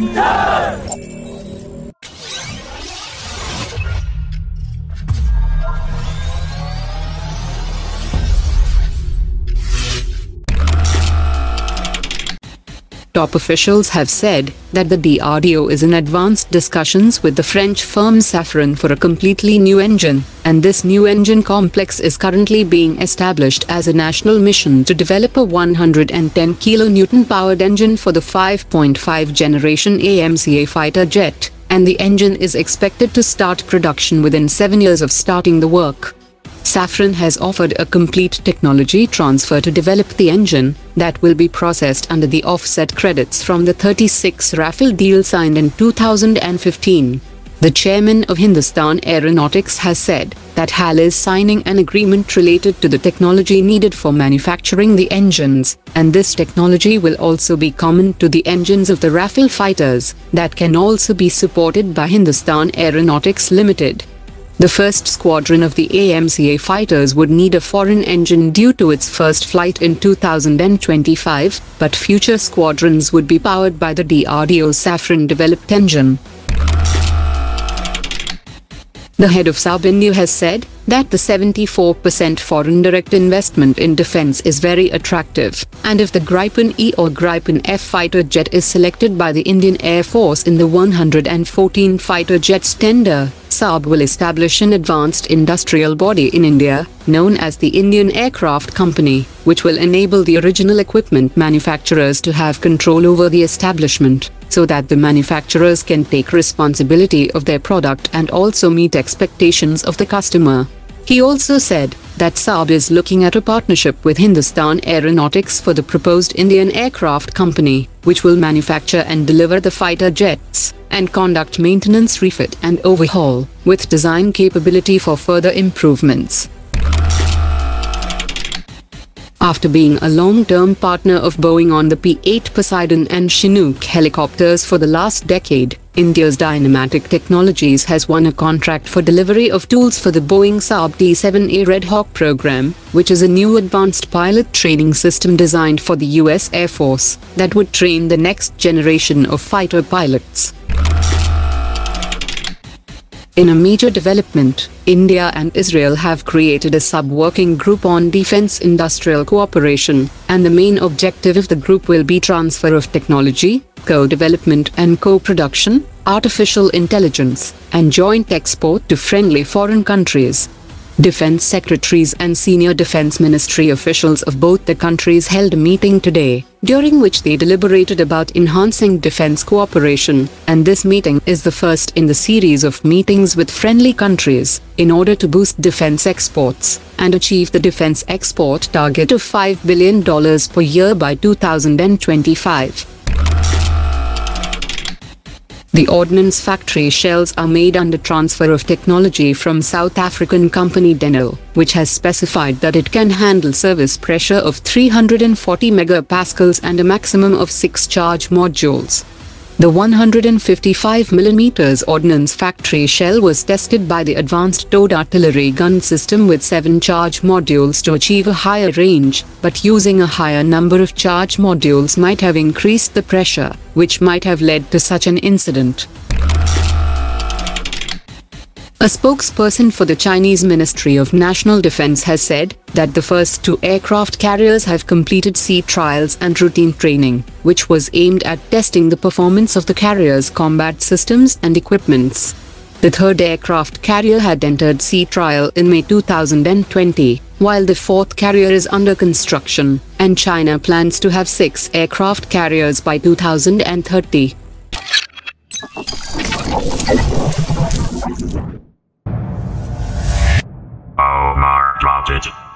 No! Top officials have said that the DRDO is in advanced discussions with the French firm Safran for a completely new engine, and this new engine complex is currently being established as a national mission to develop a 110 kN powered engine for the 5.5 generation AMCA fighter jet, and the engine is expected to start production within 7 years of starting the work. Safran has offered a complete technology transfer to develop the engine that will be processed under the offset credits from the 36 Rafale deal signed in 2015. The chairman of Hindustan Aeronautics has said that HAL is signing an agreement related to the technology needed for manufacturing the engines, and this technology will also be common to the engines of the Rafale fighters that can also be supported by Hindustan Aeronautics Limited. The first squadron of the AMCA fighters would need a foreign engine due to its first flight in 2025, but future squadrons would be powered by the DRDO Safran developed engine. The head of Saab India has said that the 74% foreign direct investment in defense is very attractive, and if the Gripen E or Gripen F fighter jet is selected by the Indian Air Force in the 114 fighter jets tender, Saab will establish an advanced industrial body in India, known as the Indian Aircraft Company, which will enable the original equipment manufacturers to have control over the establishment so that the manufacturers can take responsibility of their product and also meet expectations of the customer. He also said that Saab is looking at a partnership with Hindustan Aeronautics for the proposed Indian aircraft company, which will manufacture and deliver the fighter jets and conduct maintenance refit and overhaul, with design capability for further improvements. After being a long-term partner of Boeing on the P-8 Poseidon and Chinook helicopters for the last decade, India's Dynamatic Technologies has won a contract for delivery of tools for the Boeing Saab T-7A Red Hawk program, which is a new advanced pilot training system designed for the US Air Force that would train the next generation of fighter pilots. In a major development, India and Israel have created a sub-working group on defense industrial cooperation, and the main objective of the group will be transfer of technology, co-development and co-production, artificial intelligence, and joint export to friendly foreign countries. Defense secretaries and senior defense ministry officials of both the countries held a meeting today, during which they deliberated about enhancing defense cooperation, and this meeting is the first in the series of meetings with friendly countries, in order to boost defense exports, and achieve the defense export target of $5 billion per year by 2025. The ordnance factory shells are made under transfer of technology from South African company Denel, which has specified that it can handle service pressure of 340 megapascals and a maximum of 6 charge modules. The 155mm Ordnance Factory shell was tested by the Advanced Towed Artillery Gun System with 7 charge modules to achieve a higher range, but using a higher number of charge modules might have increased the pressure, which might have led to such an incident. A spokesperson for the Chinese Ministry of National Defense has said that the first two aircraft carriers have completed sea trials and routine training, which was aimed at testing the performance of the carrier's combat systems and equipments. The third aircraft carrier had entered sea trial in May 2020, while the fourth carrier is under construction, and China plans to have six aircraft carriers by 2030. It.